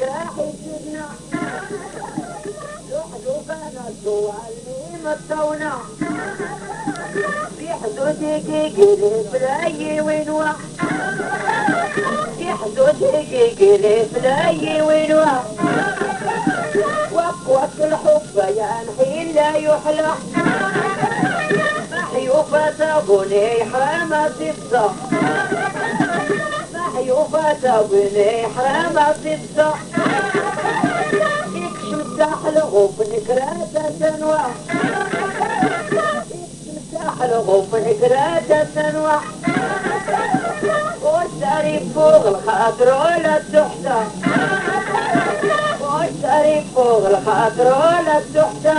كاحجنا لحظوفنا سوالي مطونا في لاي وينوا في حدودك قريب لاي وينوا وقوة الحب يا الحين لا يحلى محيوفة بني حرامة الصح محيوفة بني حرامة الصح يكشم ساحل غوف نكراتة سنوى يكشم ساحل غوف نكراتة سنوى والشريف فوق الخاطر ولا التحتة والشريف فوق الخاطر ولا التحتة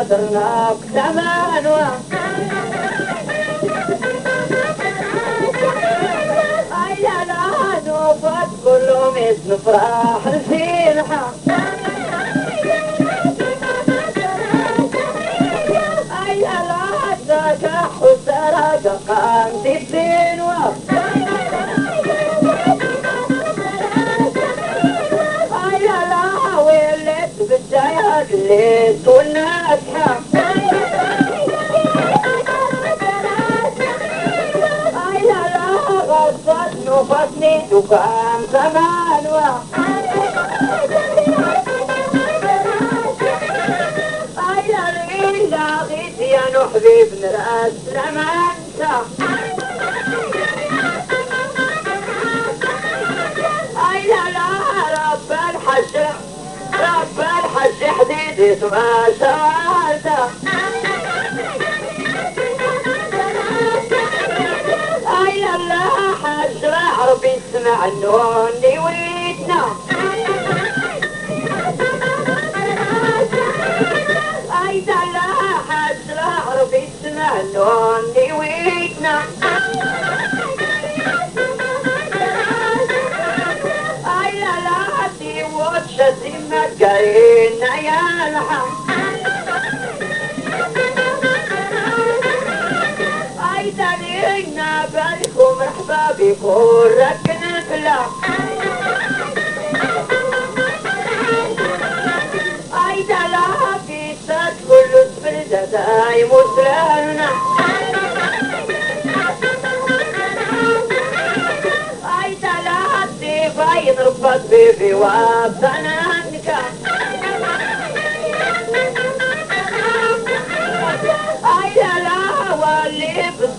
حضرناك ثمانوة هيا لا نوفت كلهم اسم فرح الفرحة بالجياد ليت والناجحة هيا لا غصت نفسني دكان زمانوة هيا ليلا غيت يا نحبيب نراس لمانسة هيا حديدي ما هيا لا حج ربي اسمع النوني وليدنا هيا لا حج ربي اسمع النوني وليدنا مكاين يا الحم هيدا لينا بالكم مرحبا بكم ركن بلا هيدا لا في سد كل سبردة دايم وسلالنا هيدا لا تبين ربط بيبي وابتنانك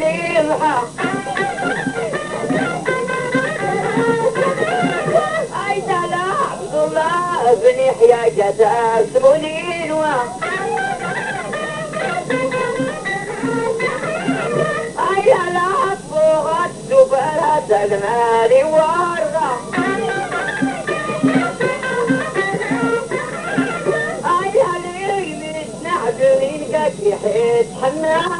الناس اللي يضحى أي لا عبد الله بن يحيى جزار سنين و لا فوق الزبرة المال يحيد حناونا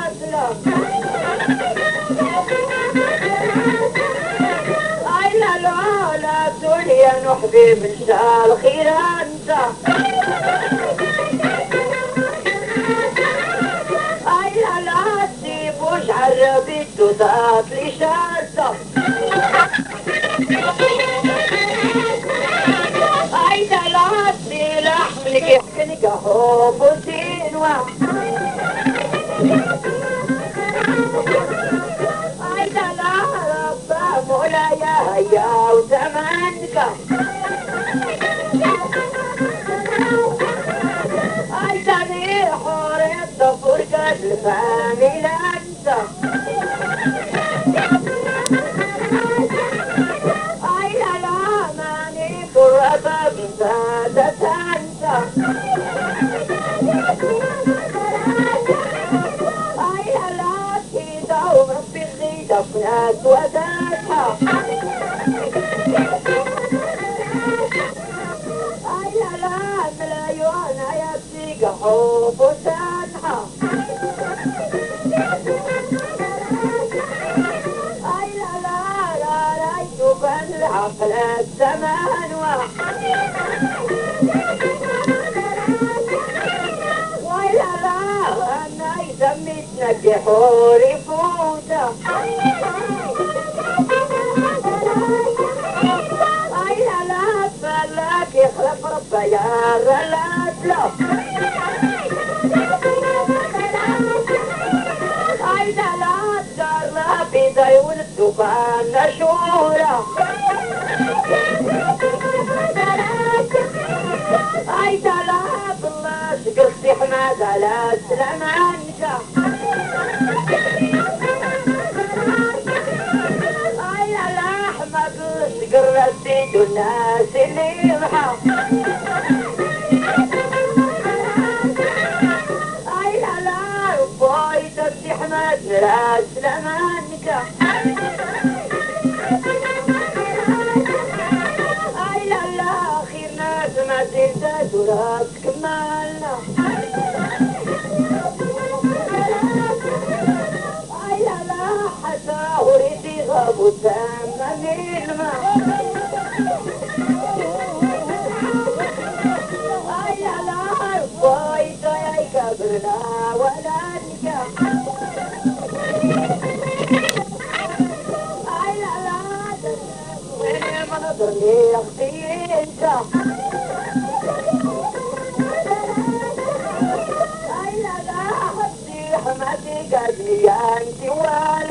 دنيا نحبي من شال انت اي لا تسيبوش عربي تدات لي شارته اي تسيلح منك يحكنك حب وسين اي وزمانك اي تاريخ ورد فرقة الفاميلة انت اي لا لا ماني قربة بزادة انت اي لا لا كيدا وربي خيدا فناس وداتها اي يبتيك حب وسانحة اي لا لا لا رايتك العقل الزمان ويلا لا انا يسميتنا كحوري فوتا اي لا لا فلاك يخلف ربا يا رلات لا حماد على سلامانك أي لا لا احمد شقرتي الناس اللي يضحى اي لا لا باي تفتح مدرس لمنك اي لا اخير ناس ما زلت تراث من الماء اي لا باي يا كبرنا ولا نكاح اي لا لا وين ما نظر لي أختي انت اي لا حسي حماتي قدي انت والفه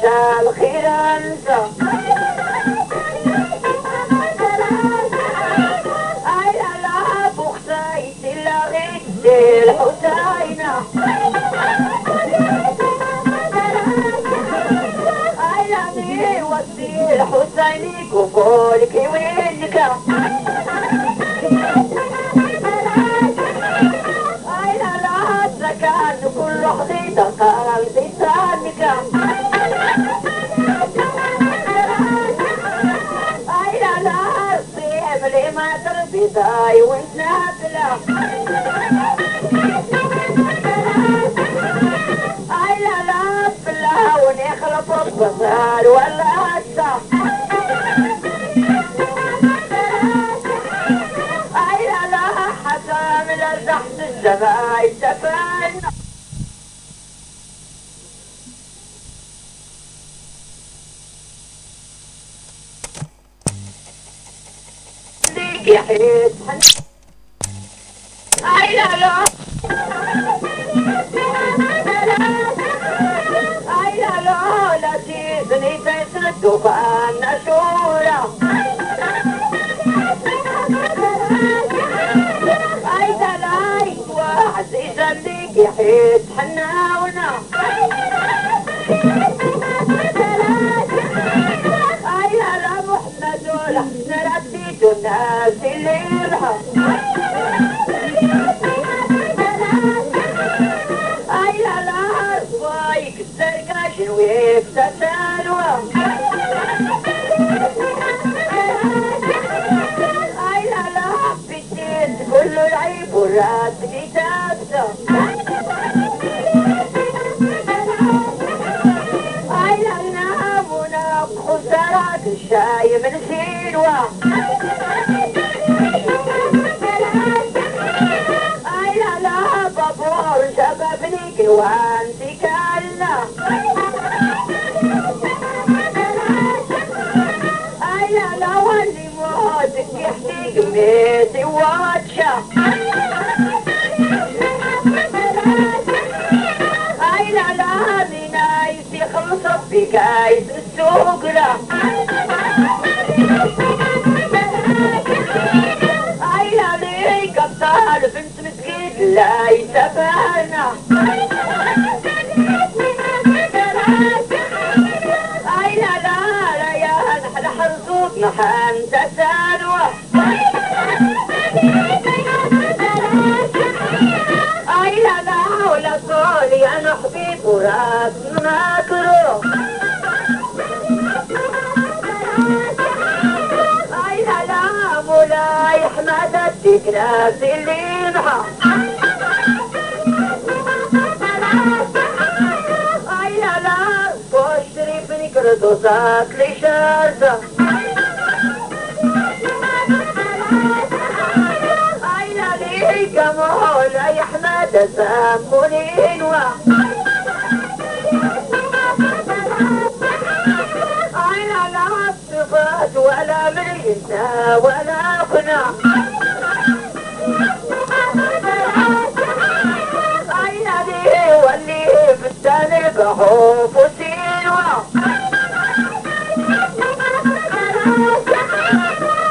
حبيب الشال خير أنت أين لا بختيت لغيت الحسينة أين لي وسي الحسيني كفولك والنازلة أين لا بلا ونخلط البصر ولا هسه أين لا حتى من فأنا شورا أين لا وعزيزا ليك حيت حناونا لا محمد ولحسن رديت الناس اللي يرحم وانت كلا أين لا واللي موتك يحتيق ميتي واتشا لا لا أين ليك بنت مسكين لا يتبانا نحن تسانوة أين لا ولا صولي أنا حبيب وراس ناكره أين لا مولاي أحمد الدكراس اللي ينحى أين لا واشتري بنكرد وصاك سامونين أين لا الصفات ولا ملينا ولا قنا أين لي واللي في الثاني بحوف وسينوى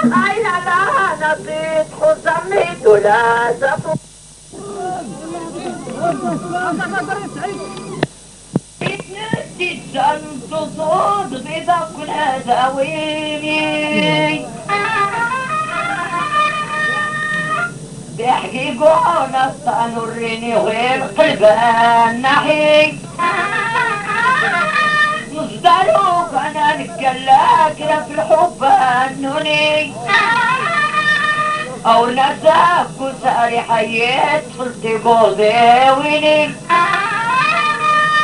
أين لا نطيت حصمت ولا سفو جدا تصود بذاك الأداويني بيحققون الصنوريني غير قلبان نحي مصدروك أنا نتكلاك في الحب أنوني أو نساك وساري حيات فلتي بوضي ويني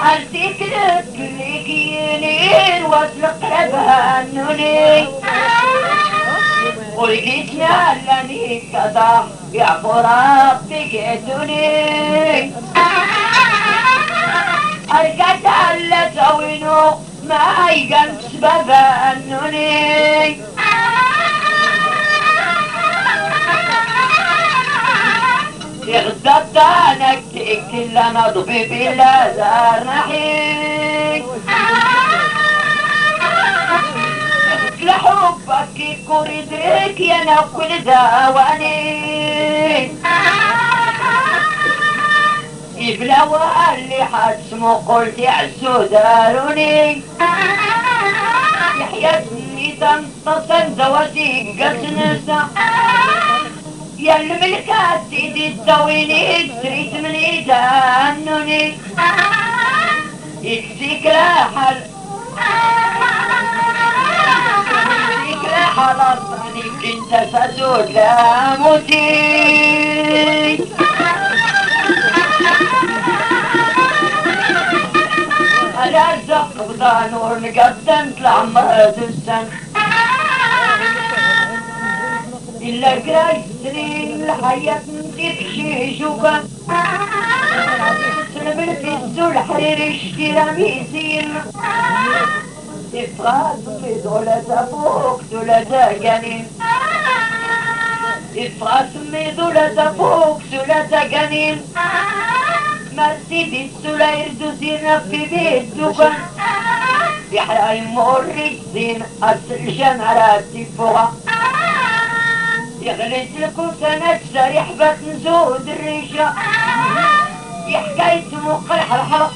أرسيك لك ينين واسلق قلبها النوني ولقيتنا لاني كذا يا ربي كيتوني أركت على توينو ما يقام سبب النوني يغدد عنك كل أنا ضبي بلا زار نحيك لحبك يكون يدرك يا نقل داواني يبلا واللي حد سمو قلت يعزو داروني يحيى سني تنتصن زواتي قسنسا يا الملكات سيدي تسويني تريد مني تهنوني يكسيك راحل. يكسيك راحل أصلي كنت فزود لا موتي. الأرزق بضع نور مقدم طلع مرض السن إلا قراي سنين الحياة نزيد شي شوكا سلم في السول حرير اشترى ميزين. إفراد في دولة فوق دولة جنين إفراد في دولة فوق دولة جنين ما سيدي السولا يردوسين في بيت دكان يحيى يمر الزين أرسل جمراتي فوقها يغلس سنة سريح بس نزود الريشة. يحكاية مقرح الحلق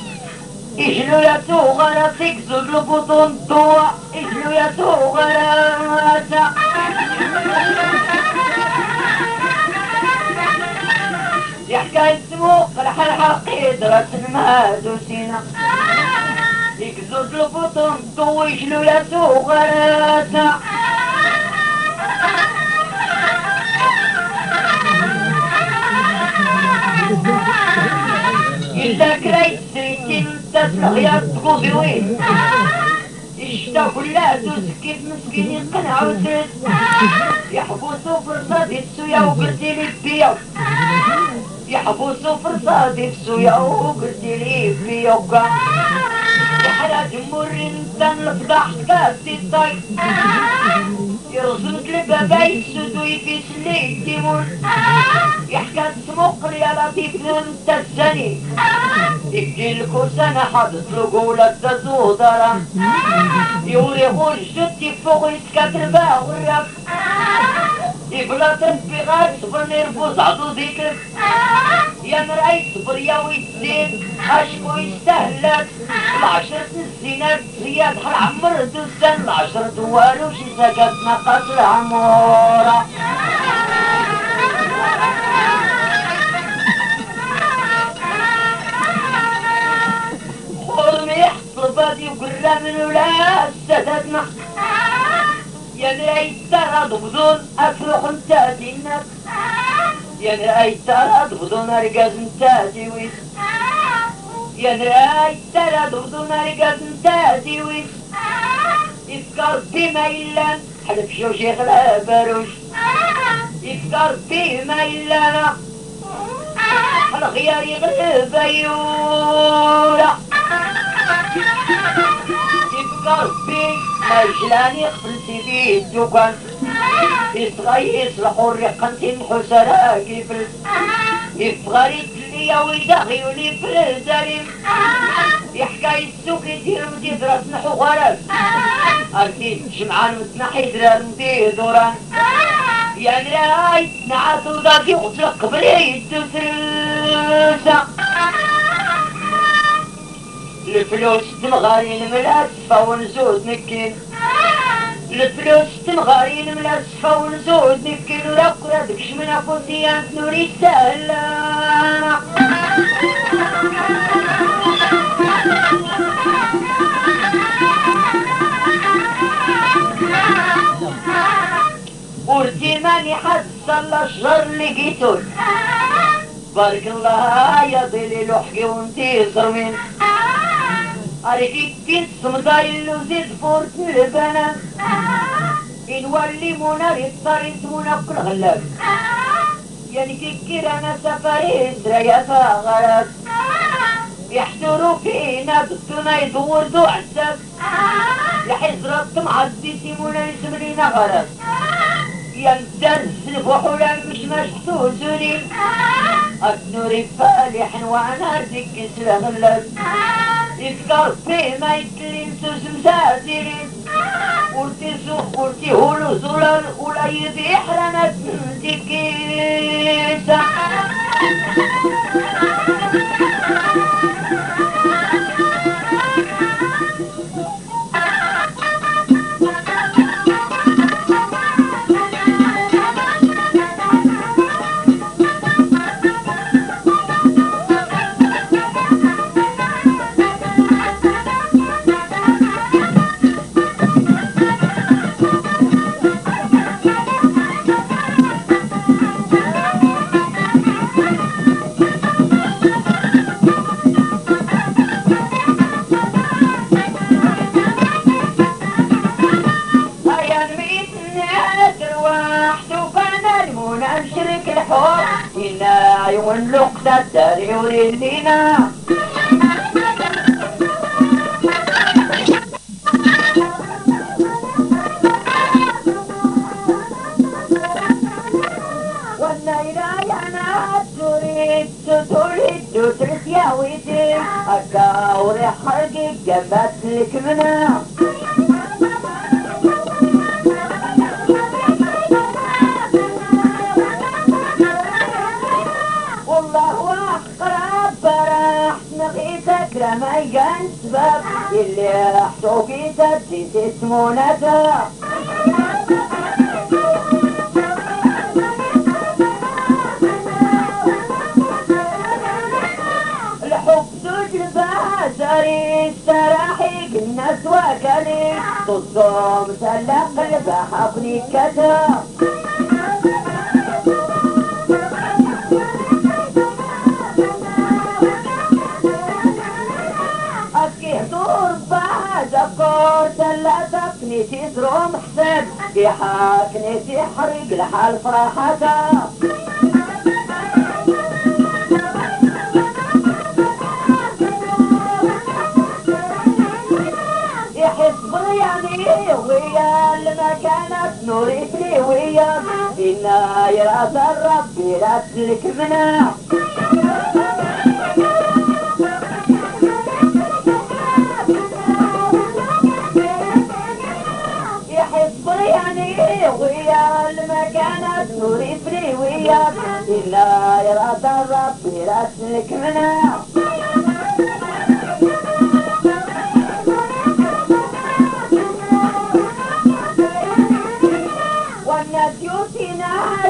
إجلو يا توغرة تكزد البطون طوع إجلو يا توغرة يحكاية مقرح الحلق يدرس المهدوسينة يكزد البطون طوع إجلو يا توغرة إلا كريت سريتين تسلخ يا تقوضي وين إشتا كلها كيف مسكين يقنع وسرس يحبسوا فرصة السويا وقلتي لي بيا يحبسوا فرصة السويا وقلتي لي بيا يحرى جمهور انت الفضح كاسي الطيب يرزمك البابا يسود ويفيس لي تيمون يحكى سموق يا لطيف انت الزني يجي الكوس أنا حاطط له قولة تزودرة يوري غول جدي فوق يسكت الباء والرف يبلا تنفي غاد صبر نرفوز عضو ذيك يا مرأي صبر يا ويتزين اشكو يستهلك العشرة الزينات زياد حل عمر دوسان العشرة دوار وشي سكت نقص العمورة خذ يحصل بادي وقرا من ولا استددنا يا ترى ضبضون افلح انت دينك يا ترى ضبضون ارقاز انت ديويس يا ترى ضبضون ارقاز انت ديويس يفكر بما إلا حلف شو شيخ لا باروش يفكر بما إلا لا. الخيار يغلب أيولا يفكر بي مجلان يخلص بيه الدكان يصغي يصلحوا الرقنتين حسرا يفلس يفغر يتلي ويدغي ولي فلزاري يحكى السوق يدير مديد راس نحو غرب أكيد جمعان متنحي درار مديد دوران يا نراي نعاتو ذاكي قتل قبري الدوسرسة الفلوس تمغارين ملاسفة ونزود نكين الفلوس تمغارين ملاسفة ونزود نكين ولا قرادك شمنا فوتيان نوري سهلة. ورتي ماني حس صلى الشر لقيتون بارك الله يا ضيلي لوحكي وانتي صرمين إن ولي منار الطريق منقل غلاك يعني كي أنا سفري دريا غرق يحشروا فينا بالسنة يدور دو عساك يحزر الطمع الديسيمونا يسمرينا غرق يمتز الفحولا مش مشتو سوري النور فالح وأنا ردك سلام لك. يذكر في ما سوس مساترين قلتي سوق قلتي هولو زلال ولا يدي حرمت تكيسا داري وريلينا والنيرة يا ناس تريد تريد تريد يا ويدي أكاوري حرقي جبت لما يجان سبب اللي احتو في تدي تسمونتا الحب تجربة سري استراحي الناس وكلي. تصوم سلق البحر كتاب نسيت روم حساب. في حاك نسي حرق لحال فرحتها ويا المكانة نوري ويا إنا يراس الرب يراس لك منها ويا المكانة نوري فري ويا إلا يراد الرب يرسلك منها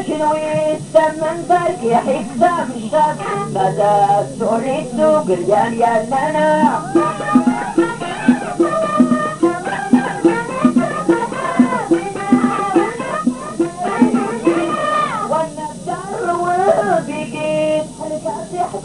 شنو يتسمن ترك يحساب الشاب سوري السوق الجان يا لنا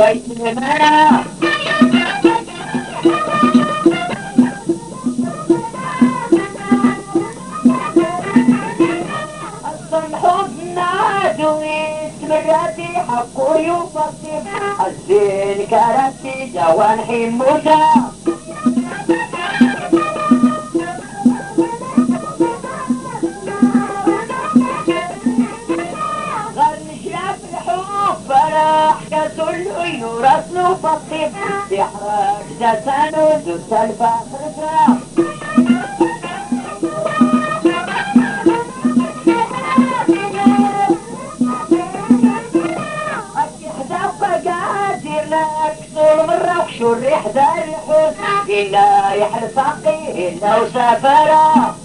goyay sinemana مراتي حقو يفصل الزين كرتي جوان حموتا سلوي وراس نفطيب يحرق جسانو دوس الفاخر طول مرة وشو الريح دار الحوس إلا يحل ساقي إلا وسافرة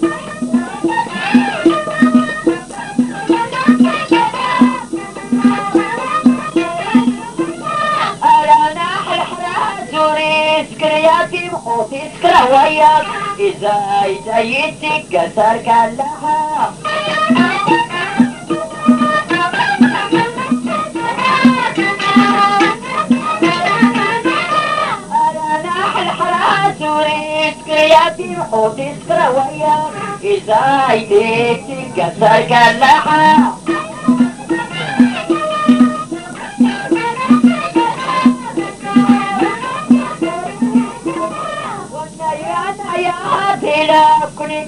سكرة وياك إذا يتأيتك كسر كاللحا سكرياتي مخوتي سكرة وياك إذا يتأيتك كسر كاللحا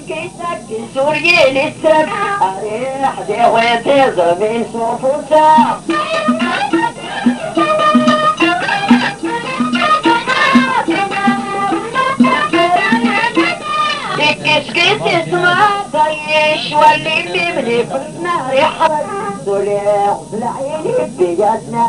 كيسك سوري للسب أريح دي ويتي زمين صفوسا كشكيت اسمع ضيش واللي بيبني في النار يحرق طلع بالعين بيدنا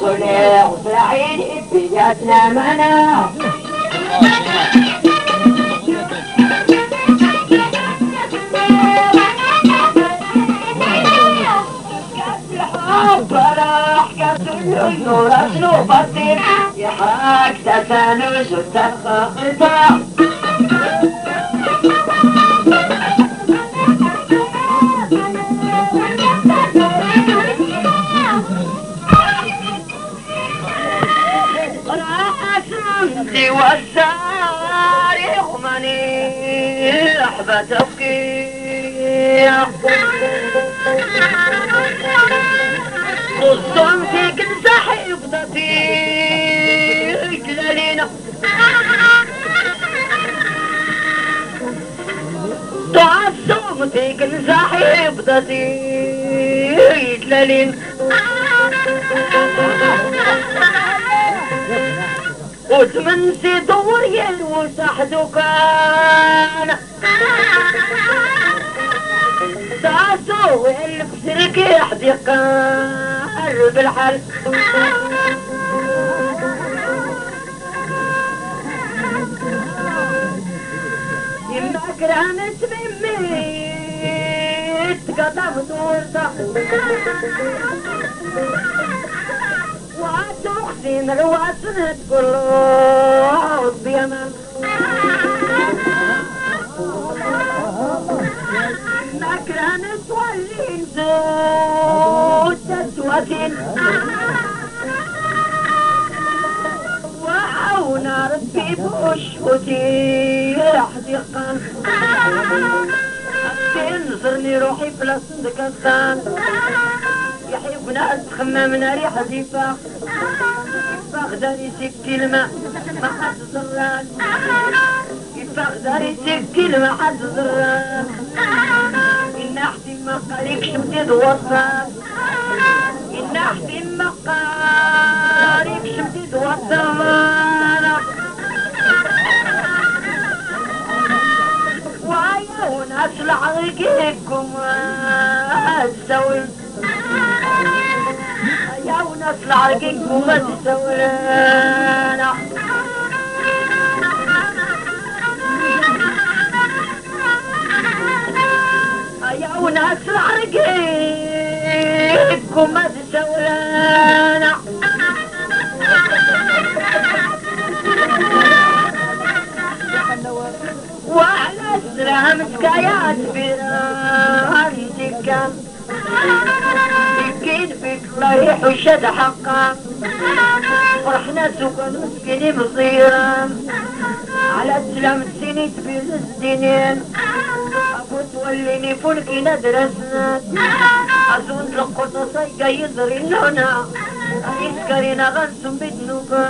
يحرق صليع وسعيد بياتنا منا فرح كسر نور اسلو بطير يحرق تسانوس وتنخختا والتاريخ بتبكي قصم فيك الزحيف ضتيك للينا تعصم فيك الزحيف ضتيك للينا وتمنسي دور يلوسح دكان تاسو الكسرك يحدق. قرب الحل يما كرامت بمي تقطع فتورتك وتخزين الواسن تقول بيمن مكران تولين زود تسوتين وعونا ربي بوشوتي. حديقان تنظرني روحي بلا صندق يحيى ناس خمامنا ريحة زيفا فاخداني سكي الماء ما حد زران. فاخداني سكي الماء حد زران. إن أحسن ما قالك شمتي دوصان إن أحسن ما قالك شمتي دوصان وعيا وناس لعرقكم تسوي وناس لعرقكم وما تسوينا يا وناس لعرقكم ما تسوينا وعلى السلام سكايات بيران سكان ما ريح الشد حقا. فرحنا سكان وسكني مصيرا. على السلام السيني تبيل السنين أبو توليني فلكي ندرسنا. أزون لقوت جاي يضري لنا إسكرنا غنسم بدنوكا